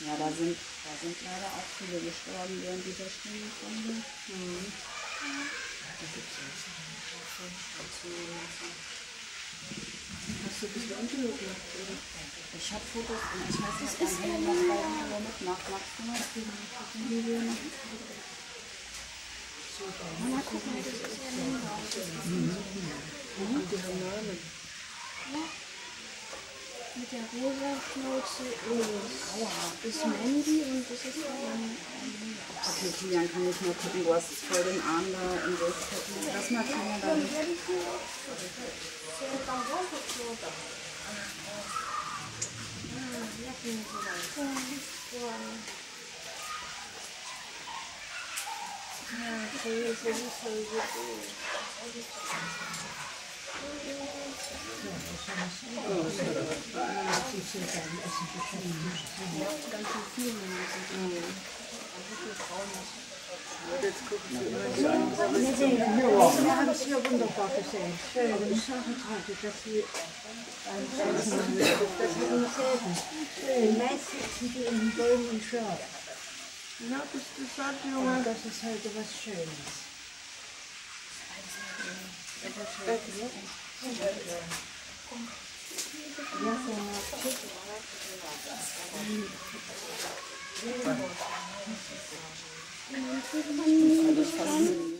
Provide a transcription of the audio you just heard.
Ja, da sind, da sind leider auch viele gestorben während dieser Stunde. Mhm. Hast du das Interview gemacht, oder? Ich habe Fotos, ich weiß nicht, ob mein Handy noch mitmacht. Magst du mal ein Video machen? Und die haben Namen. Mit der rosa Schnauze ist, ist Mandy und das ist dann Okay, Kilian kann nicht mal gucken, du hast voll den Arm da im Bild. Lass mal Kilian da nicht. Wir haben es hier wunderbar gesehen. Schön. Ich sage heute, dass haben. Das selten. Schön. Meist sitzen die in Bäumen und schlafen. Ja, das, das hat Und Junge. das ist heute was Schönes. Ja, so. Das ist faszinierend.